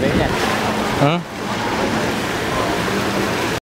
đấy nhỉ ừ.